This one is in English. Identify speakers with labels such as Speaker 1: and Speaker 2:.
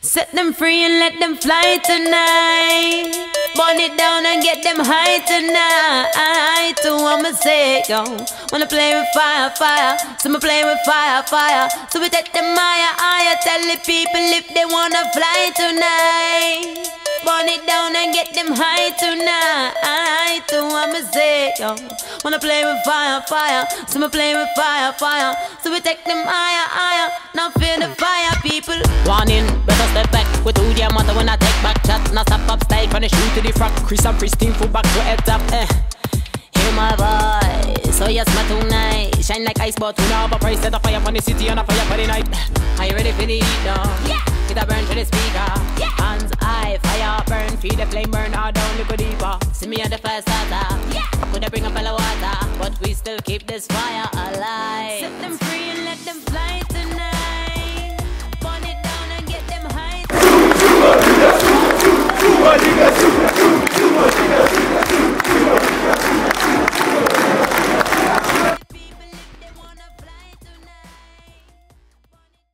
Speaker 1: Set them free and let them fly tonight. Burn it down and get them high tonight. Too, I'ma say, yo. Wanna play with fire, fire. So I'ma play with fire, fire. So we take them higher, higher. Tell the people if they wanna fly tonight. Burn it down and get them high tonight. Too, I'ma say, yo. Wanna play with fire, fire. So I'ma play with fire, fire. So we take them higher, higher. Now feel the fire, people.
Speaker 2: Warning, better step back. We do their mother when I take back chat. Now stop up style from the shoe to the frock. Chris and pristine full back to head top. Eh. Hear my voice, so yes, my tonight. Shine like ice, but we know have a price. Set a fire for the city and a fire for the night. Are you ready for the heat now? Yeah. Get a burn to the speaker. Yeah. Hands high, fire burn, feel the flame burn all down, look deeper. See me at the first starter. Yeah. Could I bring a fella water, but we still keep this fire alive.
Speaker 1: Set them free and let them.